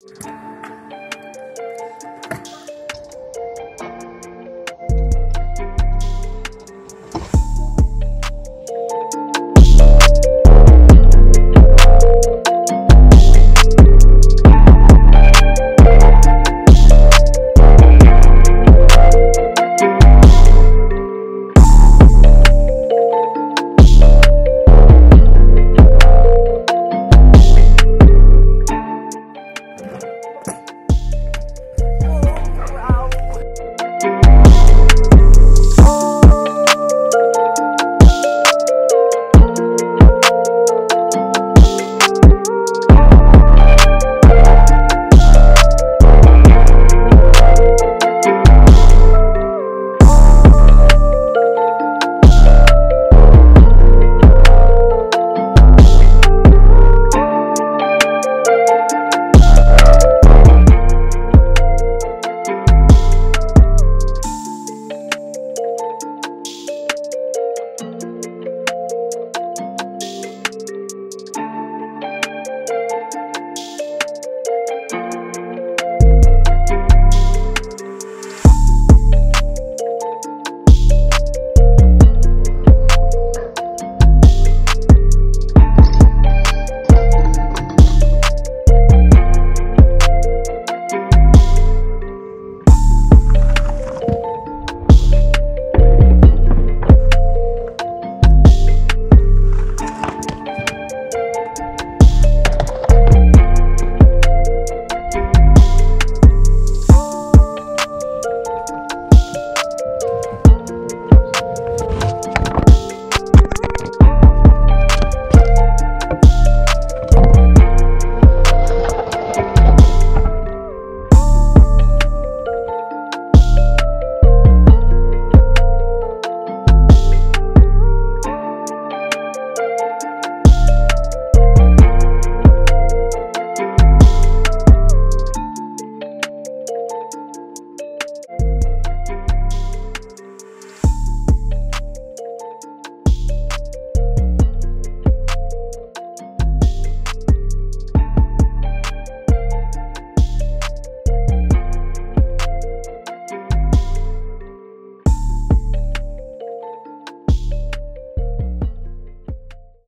you